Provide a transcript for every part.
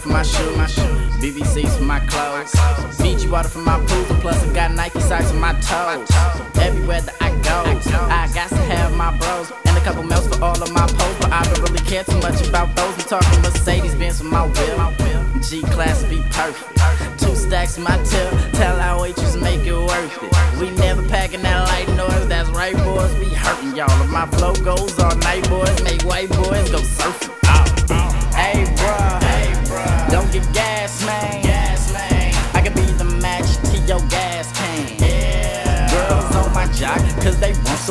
for my shoes, BVCs for my clothes, Fiji water for my pool, plus I got Nike socks on my toes. Everywhere that I go, I got to have my bros and a couple mils for all of my posts, but I don't really care too much about those. I'm talking Mercedes Benz for my wheel, G class be perfect. Two stacks in my tip, tell our waitress make it worth it. We never packing that light noise, that's right, boys. We hurting y'all. If my flow goes all night, boys, make white boys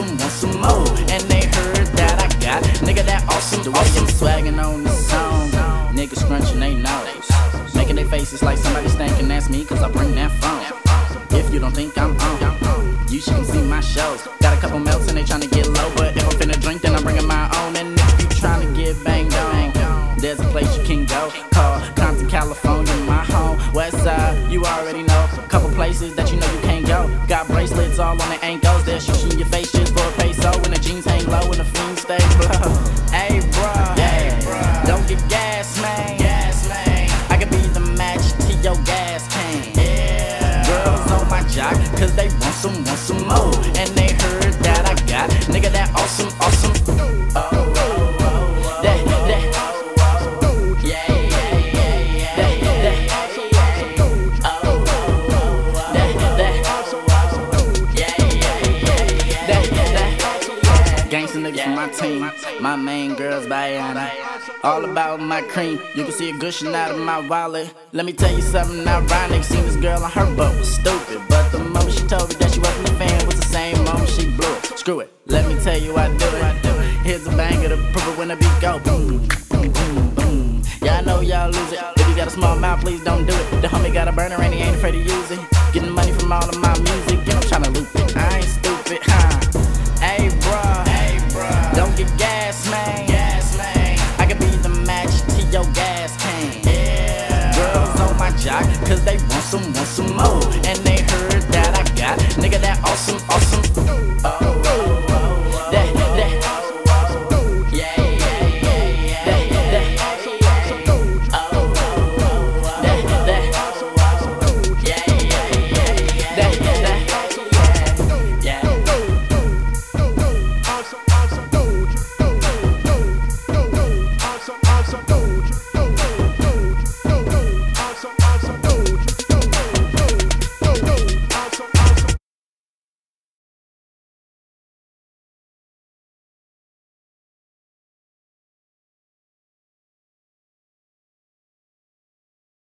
some, want some more. And they heard that I got, nigga, that awesome, the way I'm swagging on the song. Niggas scrunching they nose, making their faces like somebody thinking that's me, cause I bring that phone. If you don't think I'm on, you should come see my shows. Got a couple melts and they tryna get low, but if I'm finna drink, then I'm bringing my own. And if you tryna get banged on, there's a place you can go called Compton, California, my home. West side, you already know. a Couple places that you know you can't go. Got bracelets all on the ankles, they're shooting your face just for a peso. When the jeans hang low and the fiends stay blow. Hey, bruh, yeah. don't get gas, man. I can be the match to your gas can. Yeah. Girls on my jock, cause they want some, want some more. And they heard that I got, nigga, that awesome, awesome. Gangsta niggas from my team, my main girl's Bayana. All about my cream, you can see it gushing out of my wallet. Let me tell you something ironic. Seen this girl on her butt was stupid, but the moment she told me that she wasn't a fan was the same moment she blew it. Screw it, let me tell you I do it. Here's a banger to prove it when the beat go boom, boom, boom, boom. Yeah, I know y'all lose it. If you got a small mouth, please don't do it. The homie got a burner and he ain't afraid to use it. jock, cause they want some, want some more. And they heard that I got, nigga, that awesome, awesome,